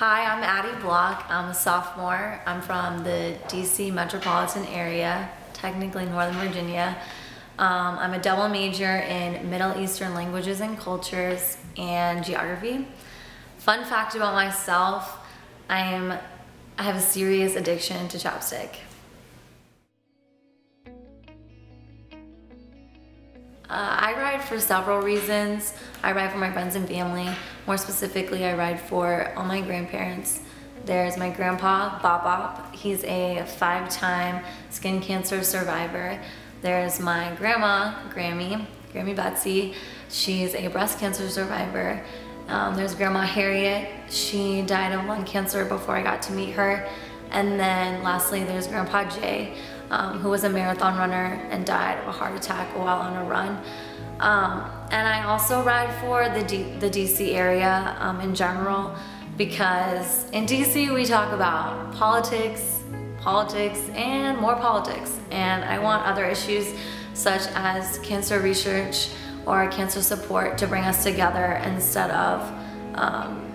Hi, I'm Addie Block. I'm a sophomore. I'm from the DC metropolitan area, technically Northern Virginia. Um, I'm a double major in Middle Eastern languages and cultures and geography. Fun fact about myself, I am I have a serious addiction to chapstick. Uh, I ride for several reasons. I ride for my friends and family. More specifically, I ride for all my grandparents. There's my grandpa, Bob Bop. He's a five-time skin cancer survivor. There's my grandma, Grammy, Grammy Betsy. She's a breast cancer survivor. Um, there's Grandma Harriet. She died of lung cancer before I got to meet her. And then lastly, there's Grandpa Jay um, who was a marathon runner and died of a heart attack while on a run. Um, and I also ride for the, D the DC area um, in general because in DC we talk about politics, politics, and more politics. And I want other issues such as cancer research or cancer support to bring us together instead of um,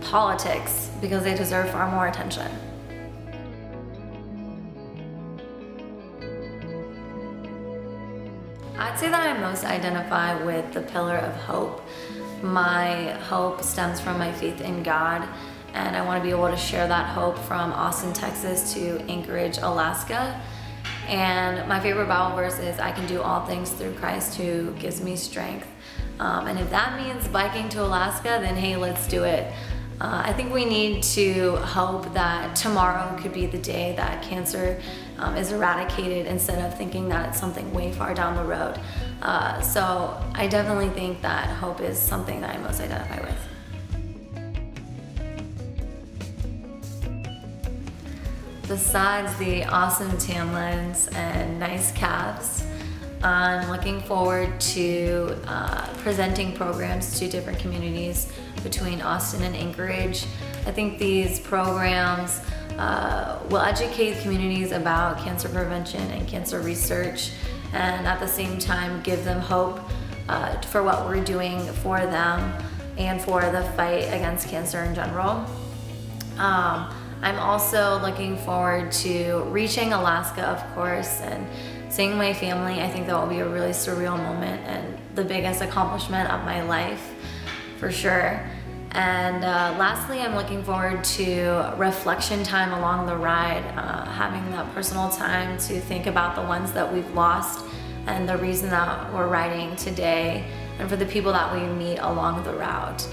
politics because they deserve far more attention. I'd say that I most identify with the pillar of hope. My hope stems from my faith in God, and I want to be able to share that hope from Austin, Texas to Anchorage, Alaska. And my favorite Bible verse is, I can do all things through Christ who gives me strength. Um, and if that means biking to Alaska, then hey, let's do it. Uh, I think we need to hope that tomorrow could be the day that cancer um, is eradicated instead of thinking that it's something way far down the road. Uh, so I definitely think that hope is something that I most identify with. Besides the awesome tan lines and nice calves, I'm looking forward to uh, presenting programs to different communities between Austin and Anchorage. I think these programs uh, will educate communities about cancer prevention and cancer research and at the same time give them hope uh, for what we're doing for them and for the fight against cancer in general. Um, I'm also looking forward to reaching Alaska, of course, and seeing my family. I think that will be a really surreal moment and the biggest accomplishment of my life, for sure. And uh, lastly, I'm looking forward to reflection time along the ride, uh, having that personal time to think about the ones that we've lost and the reason that we're riding today and for the people that we meet along the route.